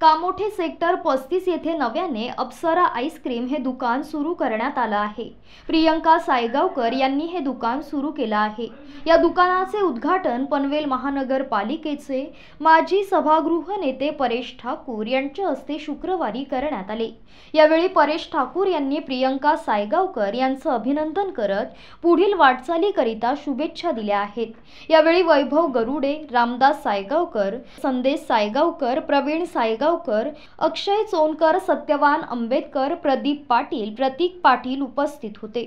Kamothe sector पस्तीस येथे नव्याने अप्सरा आईस्क्रीम हे दुकान सुरू करण्यात आलं आहे. प्रियंका सायगावकर यांनी हे दुकान सुरू केलं आहे. या दुकानाचे उद्घाटन पनवेल महानगरपालिकेचे माजी सभागृह नेते परेश ठाकूर यांच्या हस्ते शुक्रवारी करण्यात आले. यावेळी परेश ठाकूर यांनी प्रियंका सायगावकर यांचं अभिनंदन करत पुढील वाटचालीकरिता शुभेच्छा दिल्या आहेत. यावेळी वैभव गरुडे रामदास सायगावकर संदेश सायगावकर प्रवीण सायगाव सायगावकर अक्षय चोनकर सत्यवान आंबेडकर प्रदीप पाटील प्रतीक पाटील उपस्थित होते.